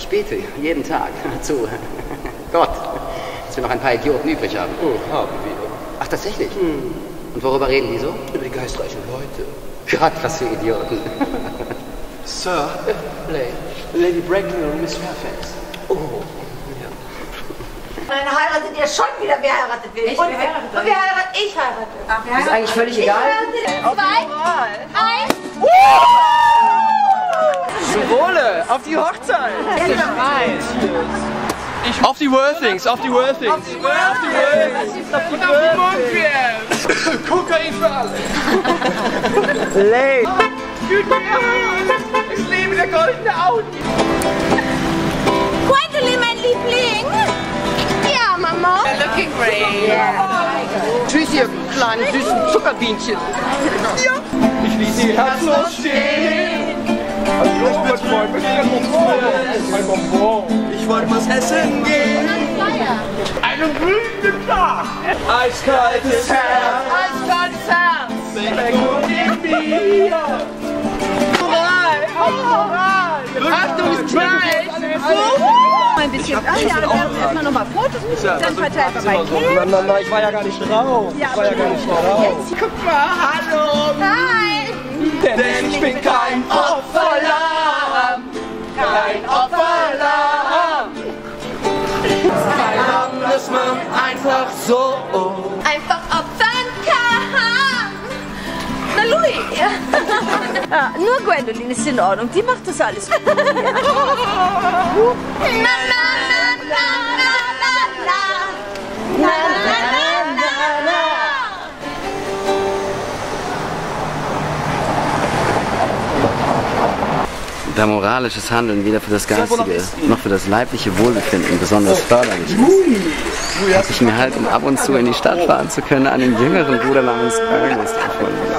Ich bete jeden Tag zu Gott, dass wir noch ein paar Idioten übrig haben. Oh, haben wir. Ach, tatsächlich? Und worüber reden die so? Über die geistreichen Leute. Gott, was für Idioten. Sir, Lady, Lady Brackley und Miss Fairfax. Oh, Dann heiratet ihr schon wieder, wer heiratet will. Ich, und, wer heiratet und wer heiratet? Ich heirate. Ach, wir Ist eigentlich völlig egal. Zwei, eins. Zum Wohle! Auf die Hochzeit! Auf die Worthings, auf die Worthings! Auf die Worthings! Auf die Worthings! Kokain für alle! Lay! Ich liebe der goldene Audi! Gwendolyn, mein Liebling. Ja, Mama. Looking great. Tschüss, ihr kleinen süßen Zuckerbienchen! Ja! Ich ließ sie herzlos stehen! Bonbon! Ich wollte was essen gehen! Einen glühenden Tag! Eiskaltes Herz! Eiskaltes Herz. Weg und in mir! Achtung, Strike. Ein bisschen. Ah, ja, dann werden erstmal nochmal Fotos machen. Dann verteilen wir bei Nein, nein, nein, ich war ja gar nicht drauf. Ich war ja gar nicht drauf. Guck mal, hallo. Hi. Denn ich bin kein einfach so. Einfach opfern kann. Na, Louis. Ja, nur Gwendolyn ist in Ordnung. Die macht das alles gut. Na, na, na, na, na, na, na. Na, na, na, na, na. Da moralisches Handeln weder für das geistige noch für das leibliche Wohlbefinden besonders förderlich ist, hat sich mir halt, um ab und zu in die Stadt fahren zu können, einen jüngeren Bruder namens Ernest erfunden.